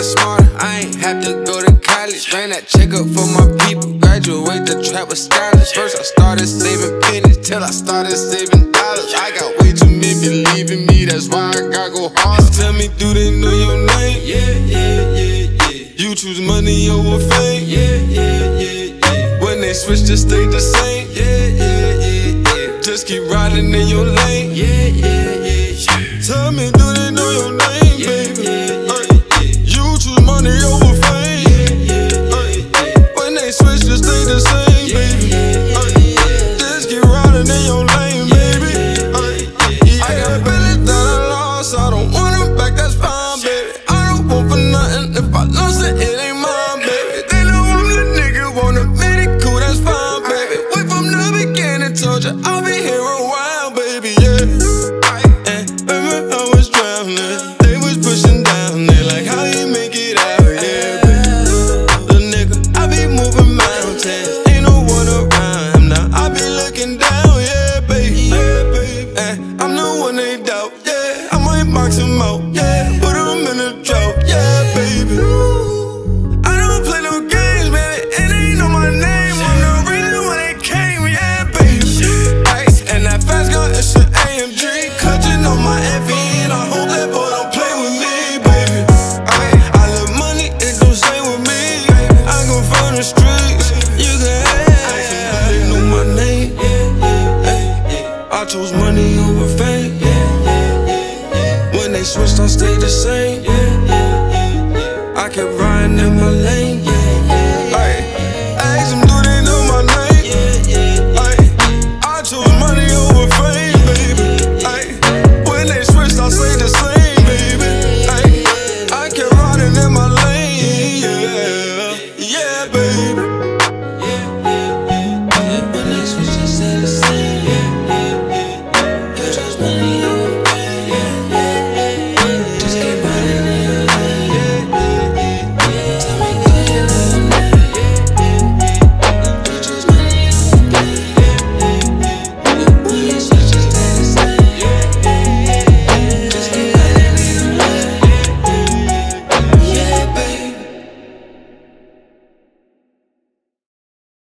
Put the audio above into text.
ain't have to go to college. Ran that check up for my people. Graduate the trap with scholars. First I started saving pennies till I started saving dollars. I got way too many believing me, that's why I gotta go hard. Tell me, do they know your name? Yeah, yeah, yeah, yeah. You choose money over fame? Yeah, yeah, yeah, yeah. When they switch, just stay the same? Yeah, yeah, yeah, yeah. Just keep riding in your lane? Yeah, yeah, yeah, yeah. Tell me, do they know your name, One they yeah. I might box him out, yeah. Put him in a drought, yeah, baby. I don't play no games, baby. They know my name. I'm reason why they came, yeah, baby. And that fast gun, it's an AMG. Clutching on my FE, and I hope that boy don't play with me, baby. I, love money, it don't stay with me. I go from the streets, switched, I stayed the same. yeah yeah yeah I kept riding in my lane.